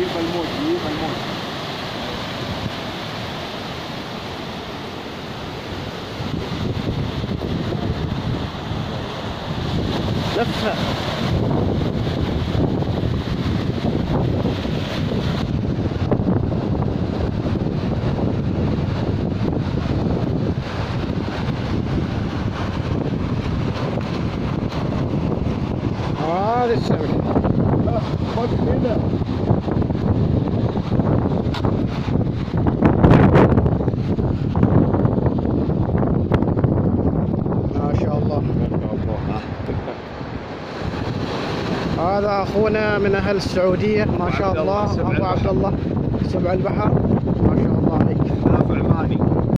Ей больной, ей больной. That's Hadi sevgili. Bak şöyle. هذا أخونا من أهل السعودية. ما شاء الله أبو عبد الله. سبع البحر. ما شاء الله عليك. نافع ماني